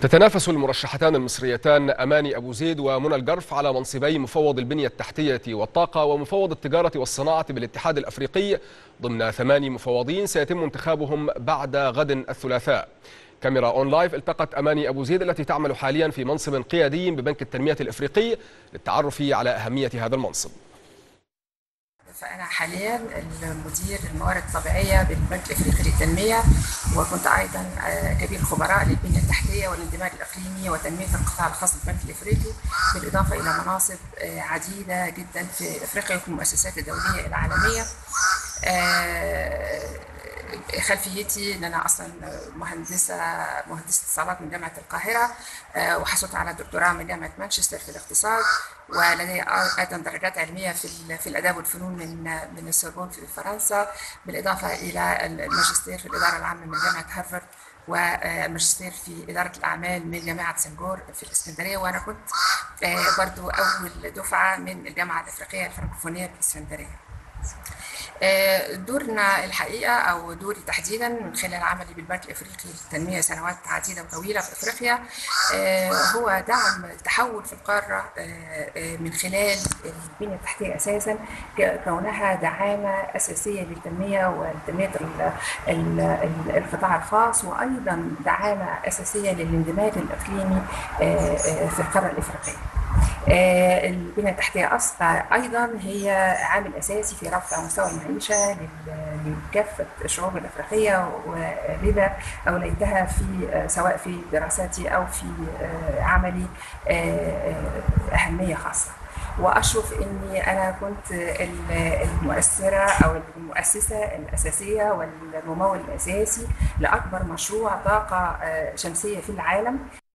تتنافس المرشحتان المصريتان أماني أبو زيد ومنى الجرف على منصبي مفوض البنية التحتية والطاقة ومفوض التجارة والصناعة بالاتحاد الأفريقي ضمن ثماني مفوضين سيتم انتخابهم بعد غد الثلاثاء. كاميرا أون لايف التقت أماني أبو زيد التي تعمل حاليا في منصب قيادي ببنك التنمية الإفريقي للتعرف على أهمية هذا المنصب. فأنا حاليا المدير الموارد الطبيعية بالبنك الإفريقي للتنمية وكنت أيضا كبير خبراء للبنية التحتية والاندماج الإقليمي وتنمية القطاع الخاص بالبنك الإفريقي بالإضافة إلى مناصب عديدة جدا في إفريقيا وفي المؤسسات الدولية العالمية. خلفيتي إن أنا أصلا مهندسه مهندسة اتصالات من جامعة القاهرة وحصلت على دكتوراه من جامعة مانشستر في الاقتصاد ولدي أيضا درجات علمية في في الأداب والفنون من من السوربون في فرنسا بالإضافة إلى الماجستير في الإدارة العامة من جامعة هارفارد والماجستير في إدارة الأعمال من جامعة سنغور في الإسكندرية وأنا كنت برضو أول دفعة من الجامعة الإفريقية الفرنكوفونية في الإسكندرية. دورنا الحقيقة أو دوري تحديدا من خلال عملي بالبنك الإفريقي للتنميه سنوات عديدة وطويلة في إفريقيا هو دعم التحول في القارة من خلال البنية التحتية أساسا كونها دعامة أساسية للتنمية وتنمية القطاع الخاص وأيضا دعامة أساسية للاندماج الإقليمي في القارة الإفريقية. البنية التحتية أيضا هي عامل أساسي في رفع مستوى المعيشة لكافة الشعوب الأفريقية ولذا أوليتها في سواء في دراساتي أو في عملي أهمية خاصة. وأشرف إني أنا كنت المؤثرة أو المؤسسة الأساسية والممول الأساسي لأكبر مشروع طاقة شمسية في العالم